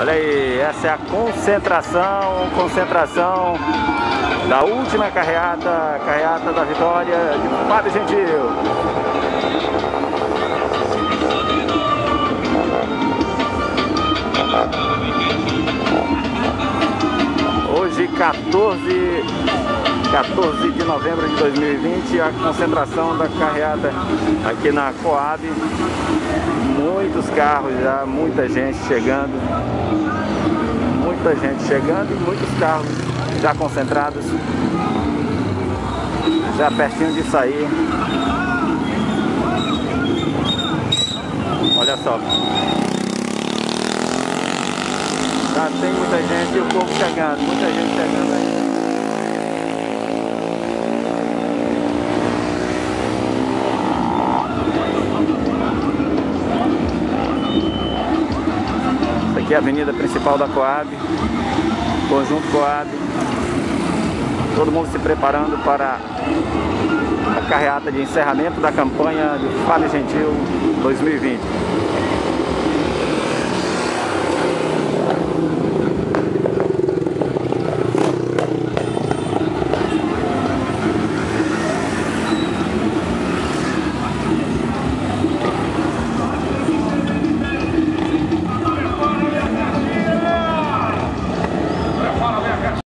Olha aí, essa é a concentração, concentração da última carreata, carreata da vitória de Fábio Gentil. Hoje 14, 14 de novembro de 2020, a concentração da carreata aqui na Coab muitos carros já, muita gente chegando, muita gente chegando e muitos carros já concentrados, já pertinho de sair. Olha só. Já tem muita gente e o povo chegando, muita gente chegando aí. Aqui é a avenida principal da Coab, conjunto Coab, todo mundo se preparando para a carreata de encerramento da campanha de Fábio Gentil 2020.